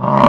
Uh,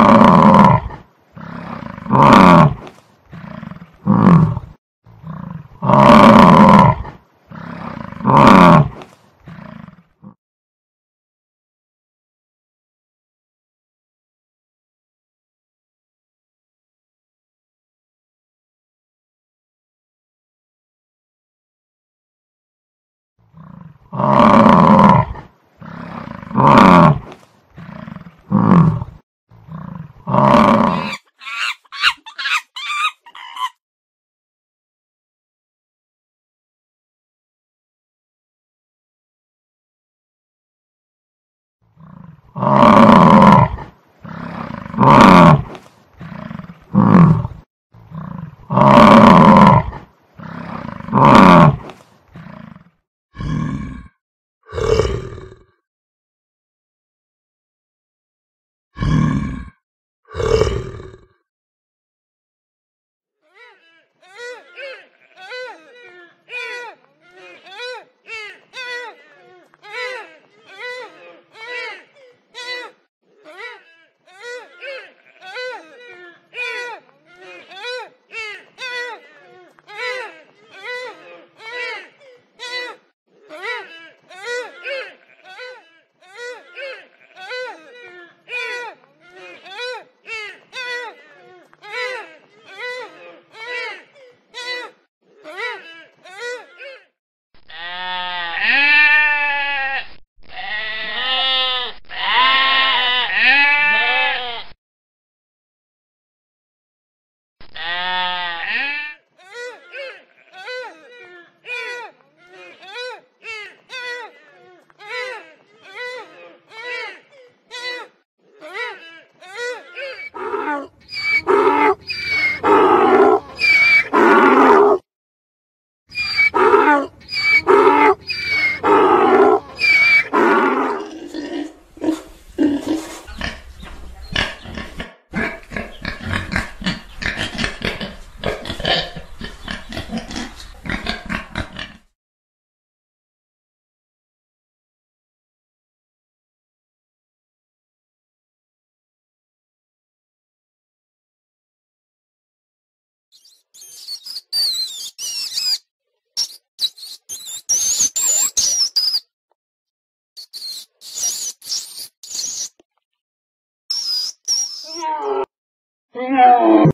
No.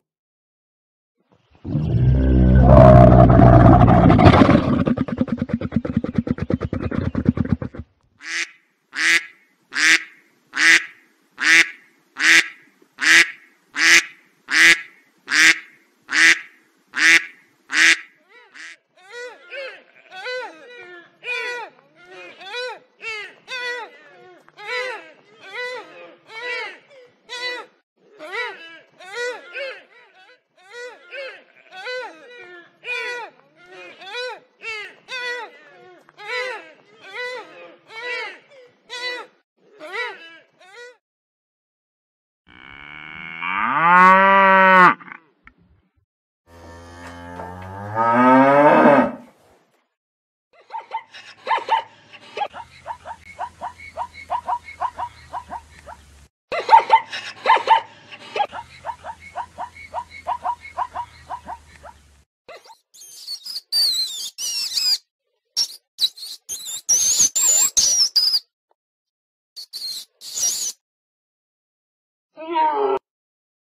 Ha ha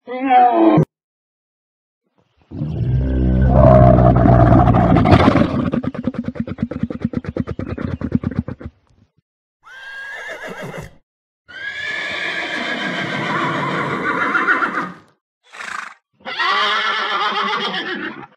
ha ha ha!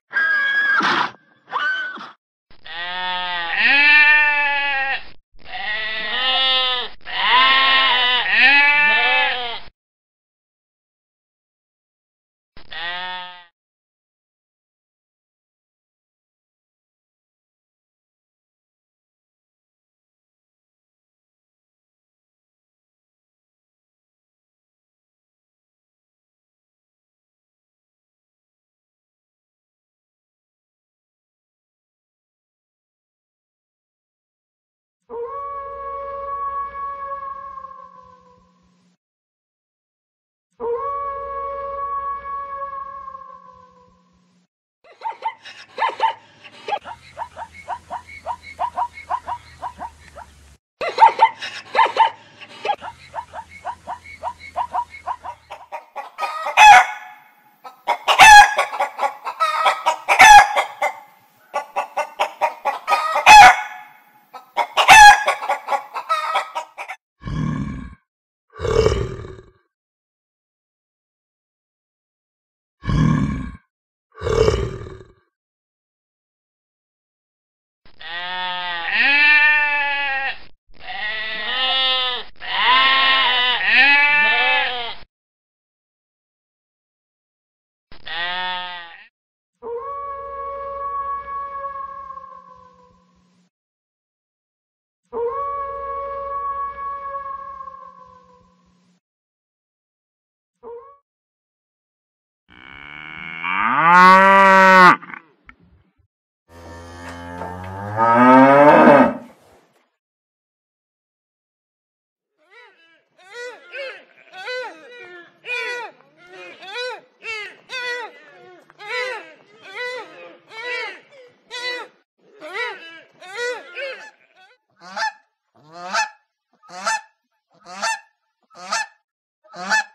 Uh.